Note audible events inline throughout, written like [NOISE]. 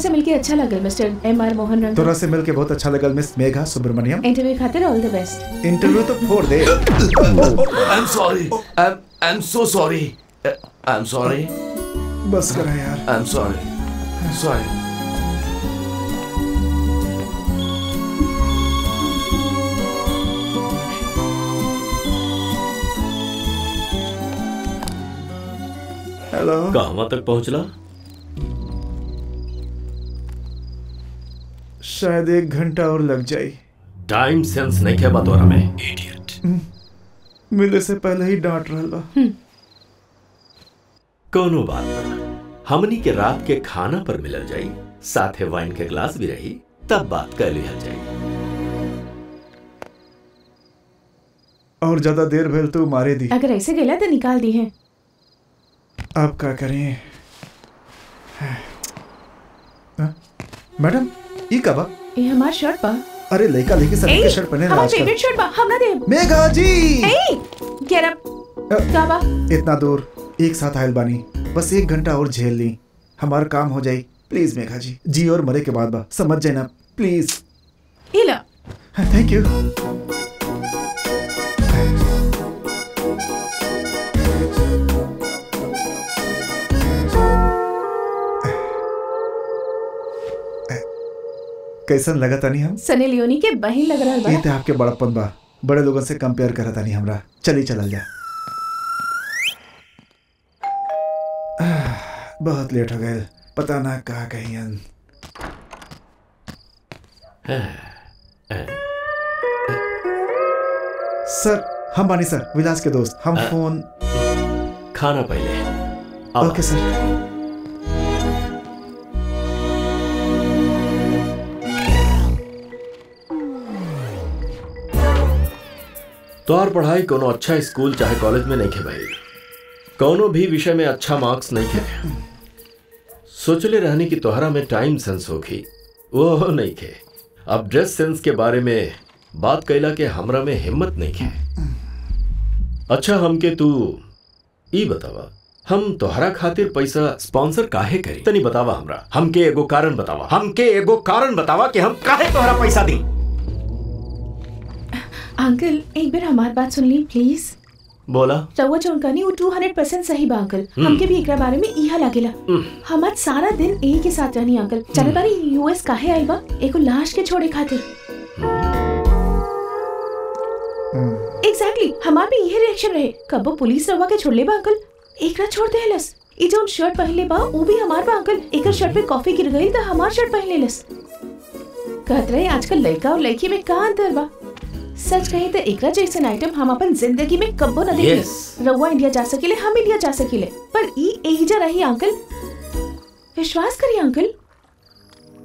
से मिलके अच्छा लगल मिस्टर एम आर मोहन रंग तोरा से मिलके बहुत अच्छा लगल मिस मेघा सुब्रमण्यम। इंटरव्यू खातिर ऑल द बेस्ट इंटरव्यू तो फोड़ दे। I am sorry I am so sorry I am sorry बस करा यार। I am sorry sorry hello कहवा तक पहुंचला? शायद एक घंटा और लग जाए। टाइम सेंस नहीं है बतौरा में। इडियट मिले से पहले ही डांट रहा बा कोनो बात ना। हमनी के रात के खाना पर मिलल जाई साथे वाइन के ग्लास भी रही तब बात कर लिया जाई। और ज़्यादा देर भेल तो मारे दी। अगर ऐसे गेला तो निकाल दी है। अब क्या करें? हाँ? मैडम ई का बा ये हमार शर्ट बा अरे लड़का लेके सब के शर्ट पहने हमार फेवरेट शर्ट बा हम ना दे। मेघा जी! ए गेट अप का बा? इतना दूर एक साथ आयल बानी। बस एक घंटा और झेल ली। हमारा काम हो जाई। प्लीज़ मेघा जी जी और मरे के बाद बा। समझ जाए ना। प्लीज़। इला थैंक यू कैसन लगा तानी हम? सनी लियोनी के बहन लग रहा ये बा आपके बड़प्पन बा। बड़े लोगन से कंपेयर करा तानी हमरा। चली चलल जा बहुत लेट हो गए। पता ना कहा कहीं सर हम बानी सर। विलास के दोस्त। हम फ़ोन खाना पहले। Okay sir. तोहर पढ़ाई कोनो अच्छा स्कूल चाहे कॉलेज में नहीं खे भाई। कोनो भी विषय में अच्छा मार्क्स नहीं खे। सोचले रहने की तोहरा में टाइम सेंस होगी। वो नहीं खे। अब ड्रेस सेंस के बारे में बात कैला के हमरा में हिम्मत नहीं खे। अच्छा हमके तू ई बतावा। हम तोहरा खातिर पैसा स्पॉन्सर काहे करी? तनी बतावा हमरा। हमके एगो कारण बतावा। हमके एगो कारण बतावा कि हम काहे तोहरा पैसा दी? अंकल एक बार हमार बात सुन ली प्लीज़ बोला। रउआ जौन कहनी वो 200% सही बा अंकल। हमके भी एक बारे में इहा लागेला हमार सारा दिन यही के साथ रहनी अंकल। चले बारी यूएस काहे आई बा? एगो लाश के छोड़े खातिर। एग्जैक्टली हमार भी यही रिएक्शन रहे। कबो पुलिस रउआ के छोड़ले बा अंकल? एकरा छोड़ देहलस। ई जौन शर्ट पहनले बा वो भी हमार बा अंकल। एक शर्ट पे कॉफ़ी गिर गई त हमार शर्ट पहन लेलस कहत रहे आजकल लड़का और लड़की में का अंतर बा? सच कही तो एकरा जैसन आइटम हम अपन ज़िंदगी में कब्बो न देखे। Yes. रउआ इंडिया जा सकेले हम इंडिया जा सकेले पर ई एहिजा रही अंकल। विश्वास करिए अंकल।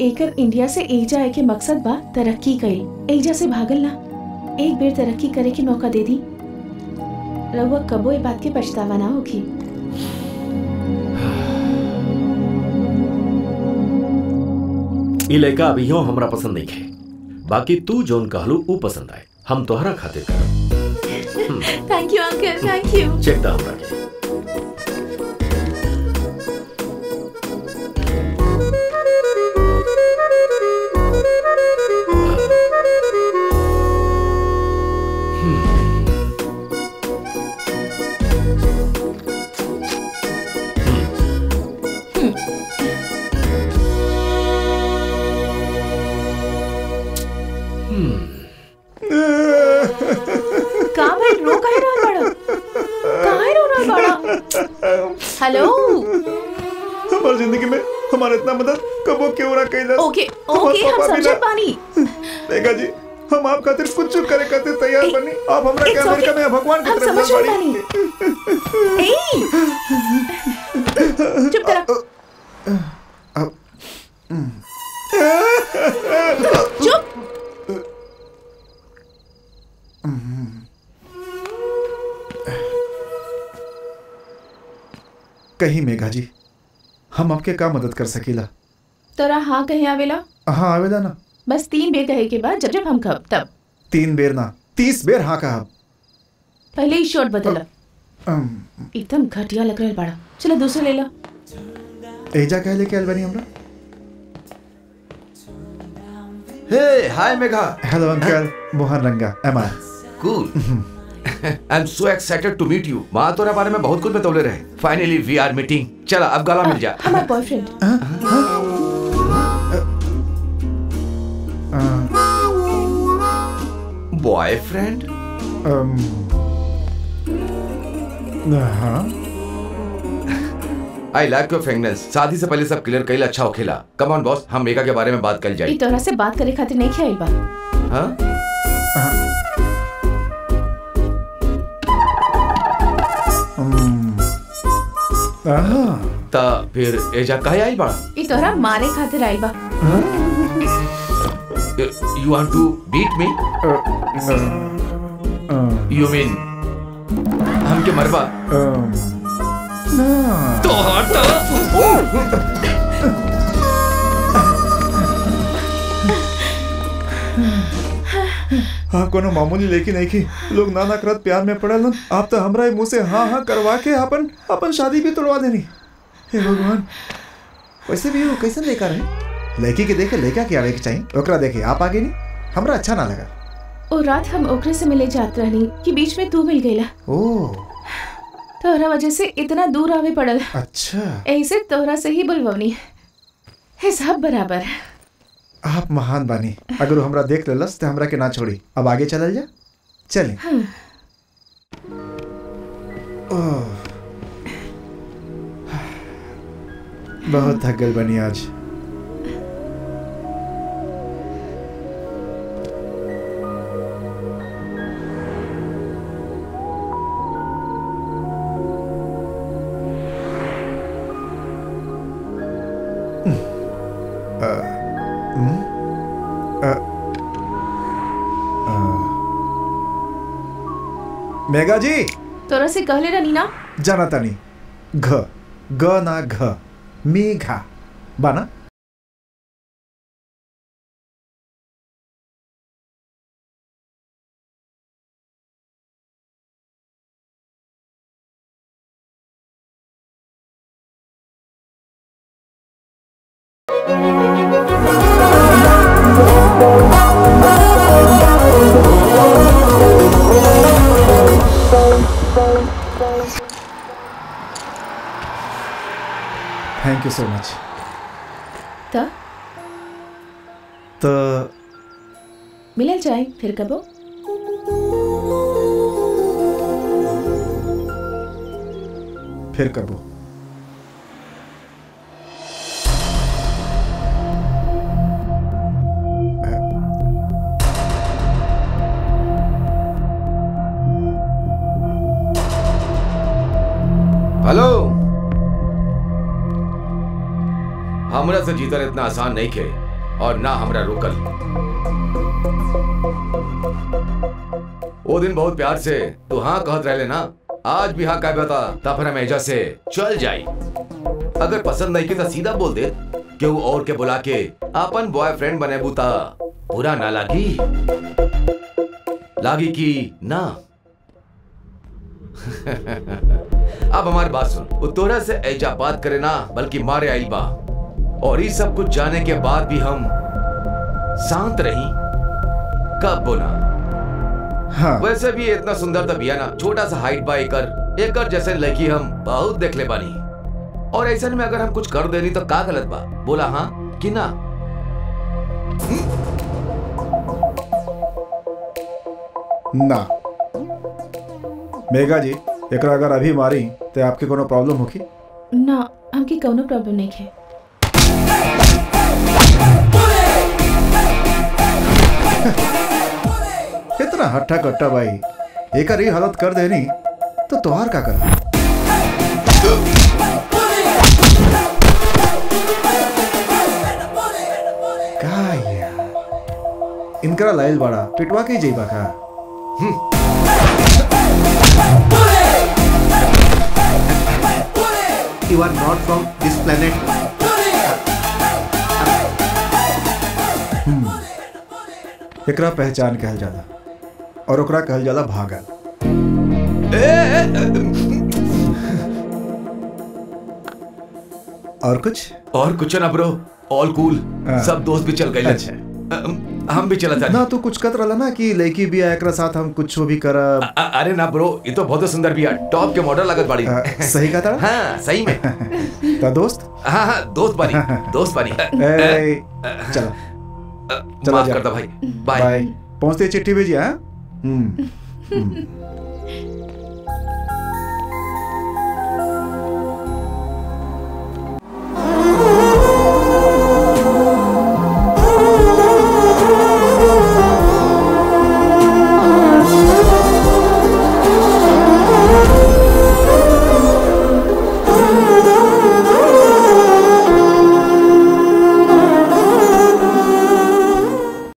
एकर इंडिया से एहिजा आए के मकसद बा तरक्की कईल एहिजा से भागल ना। एक बेर तरक्की करे के मौका दे दी। रउआ कबो ए बात के पछतावा ना होगी। ई लड़का अभियो हमरा पसंद नहीं है। बाकी तू जोन कहलू ऊ पसंद आए। हम तोहरा खातिर करब thank you uncle thank you check the हमरा के क्यों ना कैला ओके ओके हम समझत बानी मेघा जी हम आप खातिर कुछ करे खातिर तैयार बनी। आप हमरा के अमेरिका में भगवान की तरफ़ समझ बाड़ी [LAUGHS] ए! चुप करा। चुप। कहीं मेघा जी हम आपके का मदद कर सकीला? तोरा हाँ कहे आवेला? हाँ आवेदा ना। बस तीन बेर कहे के बाद जब जब हम कब तब। तीन बेर ना। तीस बेर हाँ कहा। पहले ही शॉट बदला। एकदम घटिया लग रहा है बड़ा। चलो दूसरा ले लो। एजा कह लेके आयल बनी हमरा? Hey hi Megha. Hello uncle Mohan Ranga. Am I cool I am so excited to meet you माँ तोरा बारे में बहुत कुछ बतौले रहे। फाइनली वी आर मीटिंग चला अब गला मिल जा। हमारा बॉयफ्रेंड बॉयफ्रेंड हाँ आई लाइक योर फ्रेगनेंस शादी से पहले सब क्लियर कईल अच्छा हो खेला। कम ऑन बॉस हम मेघा के बारे में बात कर ई जाए तोरा से बात करे खातिर नहीं खेल बा हाँ? हाँ ता फिर एजा कहे आई बड़ा ई तोरा मारे खातिर आई बा you want to beat me you mean हमके मरबा तो हट हाँ कोनो मामूली लेकिन नहीं की। लोग नाना करत प्यार में पड़ल आप तो हमरा मुँह से हाँ हाँ करवा के अपन अपन शादी भी तोड़वा देनी। हे भगवान, वैसे भी वो कैसे लेकर है लड़की के देखे लेका के आवे के चाहिए। ओकरा देखे आप आगे नहीं? हमरा अच्छा ना लगा। ओ रात हम ओकरे से मिले जात रहनी कि बीच में तू मिल गईला ओ। तोहरा वजह से इतना दूर आवे पड़ल। अच्छा। ऐसे तोहरा से ही बुलवनी। हिसाब बराबर। आप महान बानी। अगर हमरा देख लेलस तो हमरा के ना छोड़ी। अब आगे चलल जा। चले। ओह। बहुत थक गल बनी आज। हम्म? मेघा जी। तोरा से कहले रहनी ना जाना तानी। घ। ग ना घ। मेघा बाना। थैंक यू सो मच त? तो मिलल जाए फिर कबो फिर करबो से जीतल इतना आसान नहीं खे, और ना हमरा रोकल। वो दिन बहुत प्यार से, तू हाँ कहत रहले ना, आज भी हाँ कह बता तब हम एजा से चल जाई। अगर पसंद नहीं की तो सीधा बोल दे केहू और के बुला के अपन बॉयफ्रेंड बने बुता बुरा ना लागी। लागी की ना? [LAUGHS] अब हमारी बात सुन, वो तोरा से ऐजा बात करे ना, बल्कि मारे आइल बा। और ये सब कुछ जाने के बाद भी हम शांत रही। कब बोला? हाँ। वैसे भी इतना सुंदर तो बिया ना छोटा सा हाइट बा एकर एकर जैसे लड़की हम बहुत देख ले बानी और ऐसा में अगर हम कुछ कर देनी तो का गलत बा बोला हाँ कि ना? ना। मेघा जी एक अगर अभी मारी तो आपके कोनो प्रॉब्लम होगी? ना हमके कौनो प्रॉब्लम नहीं है। इतना हट्टा कट्टा भाई एक ही हालत कर देनी तो तोहार का कर? इनकरा लाइल बड़ा, पिटवा के जेबा का? You are not from this planet. एकरा पहचान कहल जाला। और ओकरा कहल जाला भागल। और कुछ? और कुछ ना ब्रो ऑल कूल हाँ। सब दोस्त भी चल गए अच्छा। हम भी चला ना तू कुछ कत रहा ना कि लड़की भी एकरा साथ हम कुछ भी करब अरे ना ब्रो ये तो बहुत सुंदर भी है। टॉप के मॉडल लगत बाड़ी। सही कहा था हाँ सही में। [LAUGHS] ता दोस्त? हाँ हाँ दोस्त बानी दोस्त बानी। [LAUGHS] चलो। चला। करता भाई। बाय। बाय पहुँचते चिट्ठी भेजिए हाँ? Hmm. [LAUGHS]